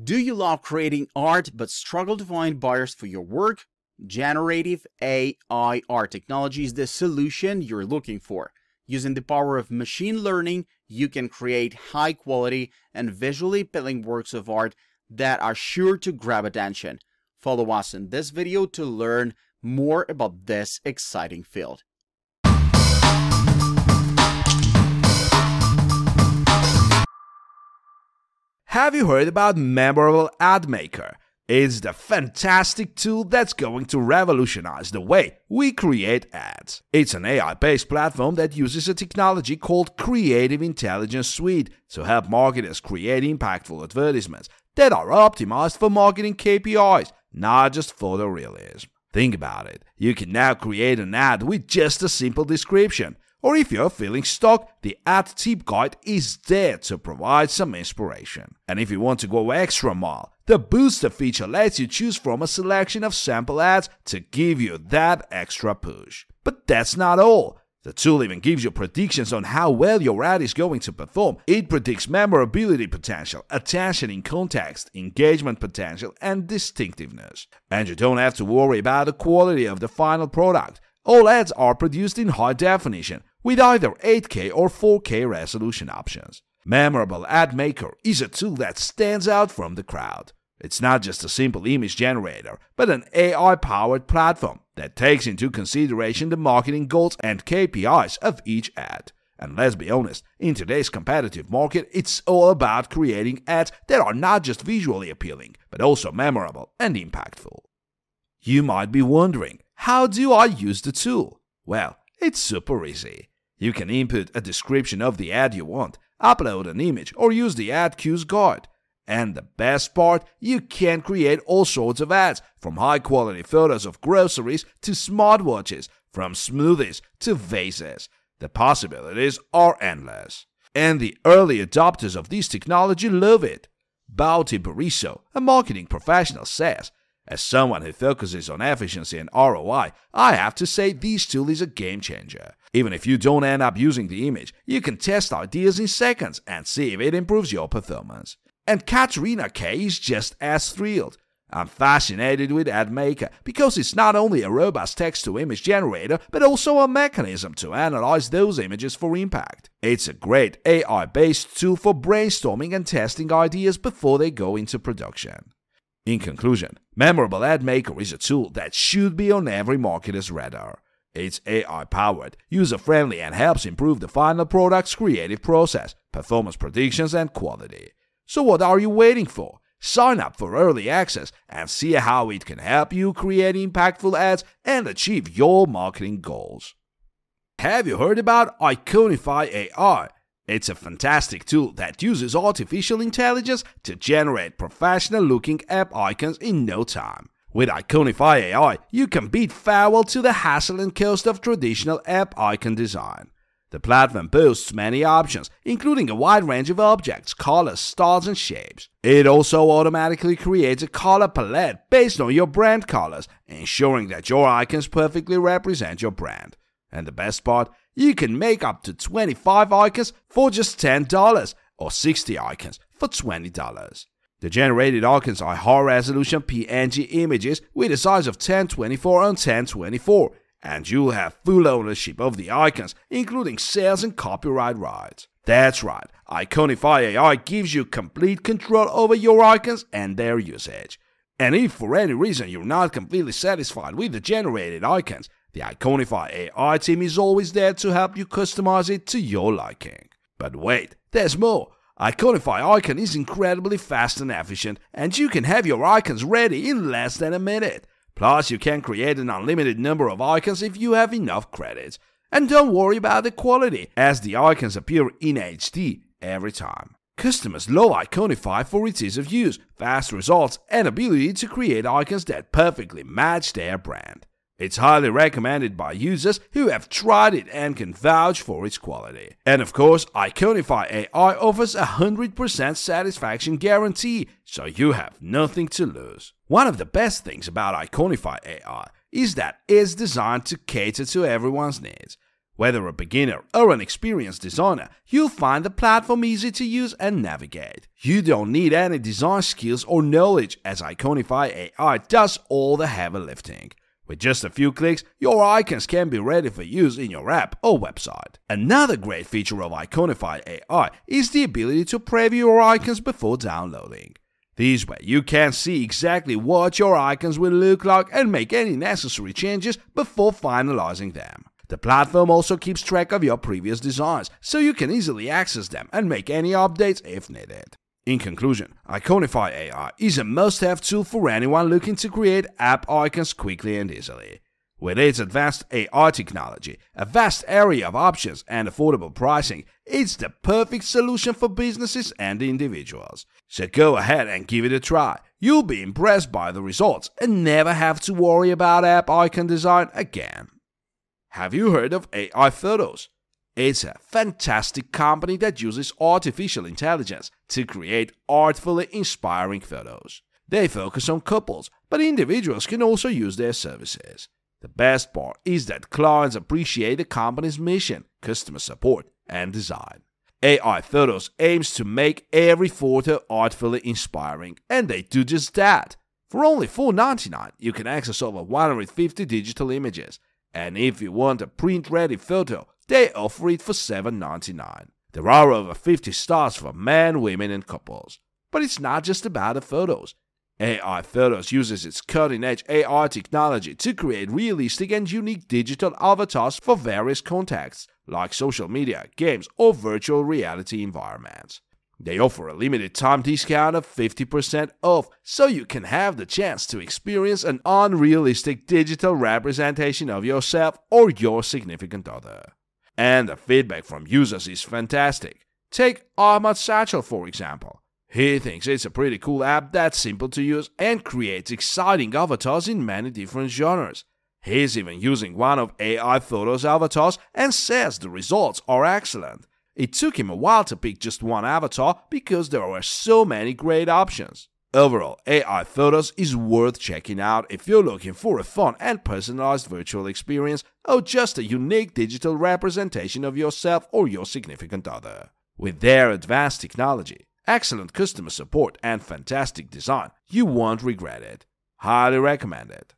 Do you love creating art but struggle to find buyers for your work? Generative AI art technology is the solution you're looking for. Using the power of machine learning, you can create high quality and visually appealing works of art that are sure to grab attention. Follow us in this video to learn more about this exciting field. Have you heard about Memorable Ad Maker? It's the fantastic tool that's going to revolutionize the way we create ads. It's an AI based platform that uses a technology called Creative Intelligence Suite to help marketers create impactful advertisements that are optimized for marketing KPIs, not just photorealism. Think about it. You can now create an ad with just a simple description or if you're feeling stuck, the ad tip guide is there to provide some inspiration. And if you want to go extra mile, the booster feature lets you choose from a selection of sample ads to give you that extra push. But that's not all. The tool even gives you predictions on how well your ad is going to perform. It predicts memorability potential, attention in context, engagement potential, and distinctiveness. And you don't have to worry about the quality of the final product. All ads are produced in high definition, with either 8K or 4K resolution options. Memorable Ad Maker is a tool that stands out from the crowd. It's not just a simple image generator, but an AI powered platform that takes into consideration the marketing goals and KPIs of each ad. And let's be honest, in today's competitive market, it's all about creating ads that are not just visually appealing, but also memorable and impactful. You might be wondering, how do I use the tool? Well, it's super easy. You can input a description of the ad you want, upload an image, or use the ad cues guide. And the best part, you can create all sorts of ads, from high quality photos of groceries to smartwatches, from smoothies to vases. The possibilities are endless. And the early adopters of this technology love it. Bauti Bariso, a marketing professional, says as someone who focuses on efficiency and ROI, I have to say this tool is a game changer. Even if you don't end up using the image, you can test ideas in seconds and see if it improves your performance. And Katrina K is just as thrilled. I'm fascinated with AdMaker because it's not only a robust text to image generator, but also a mechanism to analyze those images for impact. It's a great AI based tool for brainstorming and testing ideas before they go into production. In conclusion, Memorable Ad Maker is a tool that should be on every marketer's radar. It's AI powered, user friendly, and helps improve the final product's creative process, performance predictions, and quality. So, what are you waiting for? Sign up for early access and see how it can help you create impactful ads and achieve your marketing goals. Have you heard about Iconify AI? It's a fantastic tool that uses artificial intelligence to generate professional looking app icons in no time. With Iconify AI, you can beat farewell to the hassle and cost of traditional app icon design. The platform boasts many options, including a wide range of objects, colors, styles, and shapes. It also automatically creates a color palette based on your brand colors, ensuring that your icons perfectly represent your brand. And the best part, you can make up to 25 icons for just $10 or 60 icons for $20. The generated icons are high resolution PNG images with a size of 1024 on 1024, and you'll have full ownership of the icons, including sales and copyright rights. That's right, Iconify AI gives you complete control over your icons and their usage. And if for any reason you're not completely satisfied with the generated icons, the Iconify AI team is always there to help you customize it to your liking. But wait, there's more! Iconify AI is incredibly fast and efficient, and you can have your icons ready in less than a minute. Plus, you can create an unlimited number of icons if you have enough credits. And don't worry about the quality, as the icons appear in HD every time. Customers love Iconify for its ease of use, fast results, and ability to create icons that perfectly match their brand. It's highly recommended by users who have tried it and can vouch for its quality. And of course, Iconify AI offers a 100% satisfaction guarantee, so you have nothing to lose. One of the best things about Iconify AI is that it's designed to cater to everyone's needs. Whether a beginner or an experienced designer, you'll find the platform easy to use and navigate. You don't need any design skills or knowledge as Iconify AI does all the heavy lifting. With just a few clicks, your icons can be ready for use in your app or website. Another great feature of Iconify AI is the ability to preview your icons before downloading. This way, you can see exactly what your icons will look like and make any necessary changes before finalizing them. The platform also keeps track of your previous designs, so you can easily access them and make any updates if needed. In conclusion, Iconify AI is a must-have tool for anyone looking to create app icons quickly and easily. With its advanced AI technology, a vast area of options, and affordable pricing, it's the perfect solution for businesses and individuals. So go ahead and give it a try. You'll be impressed by the results and never have to worry about app icon design again. Have you heard of AI Photos? It's a fantastic company that uses artificial intelligence to create artfully inspiring photos. They focus on couples, but individuals can also use their services. The best part is that clients appreciate the company's mission, customer support, and design. AI Photos aims to make every photo artfully inspiring, and they do just that. For only $4.99, you can access over 150 digital images and if you want a print-ready photo, they offer it for $7.99. There are over 50 stars for men, women, and couples. But it's not just about the photos. AI Photos uses its cutting edge AI technology to create realistic and unique digital avatars for various contexts, like social media, games, or virtual reality environments. They offer a limited time discount of 50% off, so you can have the chance to experience an unrealistic digital representation of yourself or your significant other. And the feedback from users is fantastic. Take Ahmad Satchel for example. He thinks it's a pretty cool app that's simple to use and creates exciting avatars in many different genres. He's even using one of AI Photos avatars and says the results are excellent. It took him a while to pick just one avatar because there were so many great options. Overall, AI Photos is worth checking out if you're looking for a fun and personalized virtual experience or just a unique digital representation of yourself or your significant other. With their advanced technology, excellent customer support, and fantastic design, you won't regret it. Highly recommend it.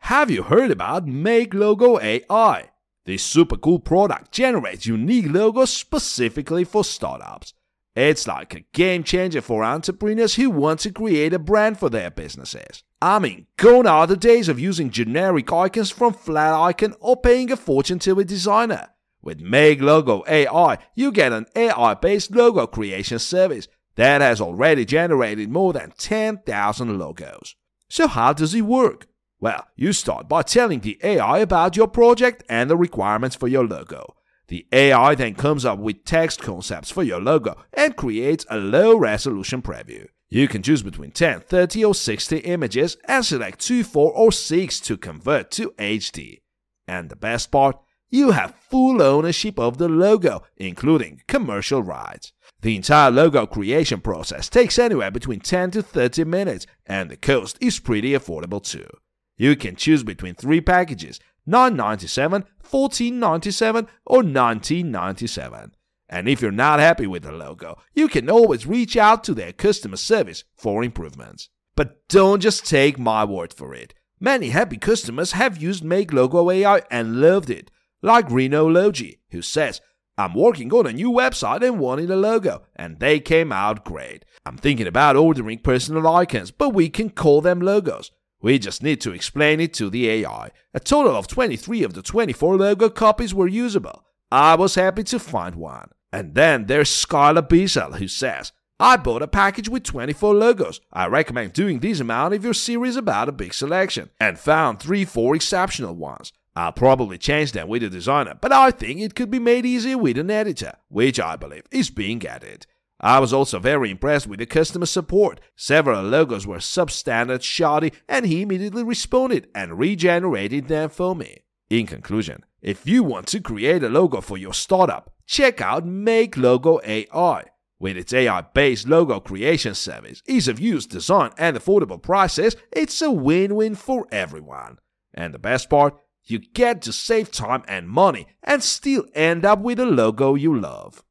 Have you heard about Make Logo AI? This super cool product generates unique logos specifically for startups. It's like a game changer for entrepreneurs who want to create a brand for their businesses. I mean, gone are the days of using generic icons from Flaticon or paying a fortune to a designer. With Make Logo AI, you get an AI based logo creation service that has already generated more than 10,000 logos. So, how does it work? Well, you start by telling the AI about your project and the requirements for your logo. The AI then comes up with text concepts for your logo and creates a low resolution preview. You can choose between 10, 30, or 60 images and select 2, 4, or 6 to convert to HD. And the best part? You have full ownership of the logo, including commercial rights. The entire logo creation process takes anywhere between 10 to 30 minutes, and the cost is pretty affordable too. You can choose between three packages 997, 1497 or 1997. And if you're not happy with the logo, you can always reach out to their customer service for improvements. But don't just take my word for it. Many happy customers have used Make Logo AI and loved it, like Reno Logi, who says, I'm working on a new website and wanted a logo, and they came out great. I'm thinking about ordering personal icons, but we can call them logos. We just need to explain it to the AI. A total of 23 of the 24 logo copies were usable. I was happy to find one. And then there's Skylar Bissell who says, I bought a package with 24 logos. I recommend doing this amount if you're serious about a big selection, and found 3 4 exceptional ones. I'll probably change them with a designer, but I think it could be made easier with an editor, which I believe is being added. I was also very impressed with the customer support. Several logos were substandard shoddy, and he immediately responded and regenerated them for me. In conclusion, if you want to create a logo for your startup, check out Make Logo AI. With its AI based logo creation service, ease of use, design, and affordable prices, it's a win win for everyone. And the best part, you get to save time and money and still end up with a logo you love.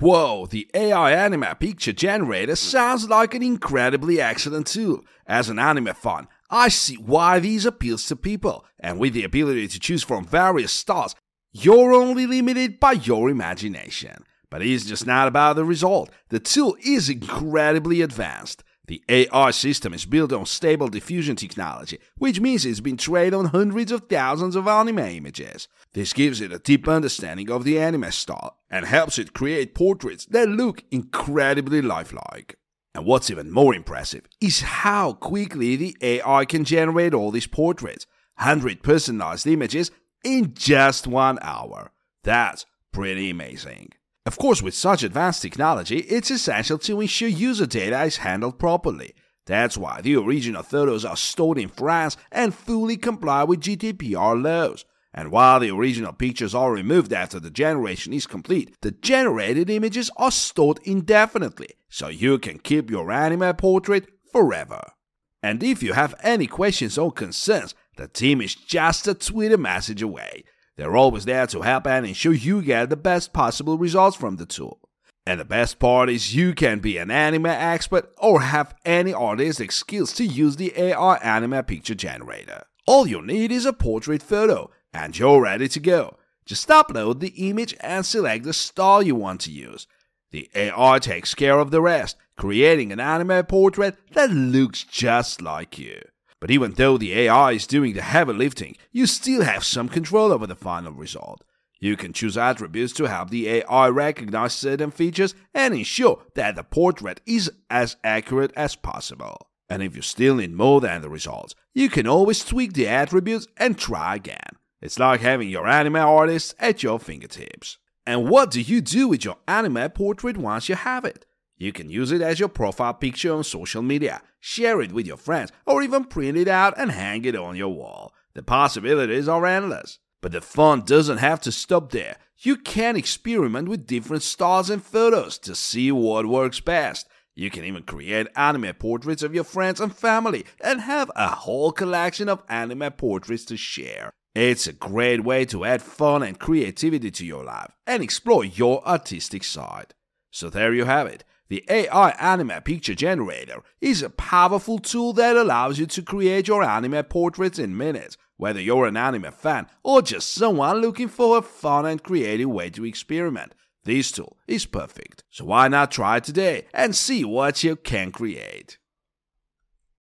Whoa, the AI anime picture generator sounds like an incredibly excellent tool. As an anime fan, I see why these appeals to people, and with the ability to choose from various styles, you're only limited by your imagination. But it's just not about the result. The tool is incredibly advanced. The AI system is built on stable diffusion technology, which means it's been trained on hundreds of thousands of anime images. This gives it a deep understanding of the anime style and helps it create portraits that look incredibly lifelike. And what's even more impressive is how quickly the AI can generate all these portraits 100 personalized images in just one hour. That's pretty amazing. Of course, with such advanced technology, it's essential to ensure user data is handled properly. That's why the original photos are stored in France and fully comply with GDPR laws. And while the original pictures are removed after the generation is complete, the generated images are stored indefinitely, so you can keep your anime portrait forever. And if you have any questions or concerns, the team is just a Twitter message away. They're always there to help and ensure you get the best possible results from the tool. And the best part is you can be an anime expert or have any artistic skills to use the AI anime picture generator. All you need is a portrait photo and you're ready to go. Just upload the image and select the style you want to use. The AI takes care of the rest, creating an anime portrait that looks just like you. But even though the AI is doing the heavy lifting, you still have some control over the final result. You can choose attributes to help the AI recognize certain features and ensure that the portrait is as accurate as possible. And if you still need more than the results, you can always tweak the attributes and try again. It's like having your anime artist at your fingertips. And what do you do with your anime portrait once you have it? You can use it as your profile picture on social media, share it with your friends, or even print it out and hang it on your wall. The possibilities are endless. But the fun doesn't have to stop there. You can experiment with different styles and photos to see what works best. You can even create anime portraits of your friends and family and have a whole collection of anime portraits to share. It's a great way to add fun and creativity to your life and explore your artistic side. So there you have it. The AI Anime Picture Generator is a powerful tool that allows you to create your anime portraits in minutes, whether you're an anime fan or just someone looking for a fun and creative way to experiment. This tool is perfect. So why not try it today and see what you can create?